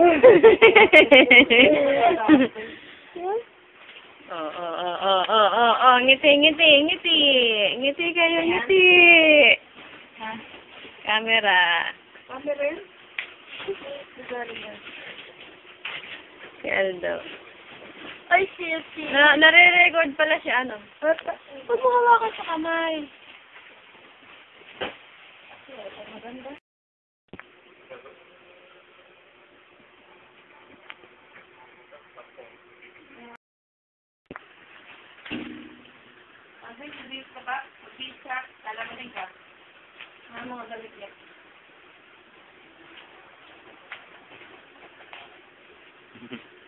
Oh, oh, oh, oh, oh, oh, oh, ngiti, ngiti, ngiti. Ngiti kayo, ngiti. Ha? Camera. Sorry na. Si Aldo. Ay, sisi. Na, nare-record pala siya, ano? Huwag mo hawakan sa kamay. Maganda. Sabi, sabi ka ba? Sabi ka, lalamanin ka. Ano mga galit yan? Mhm.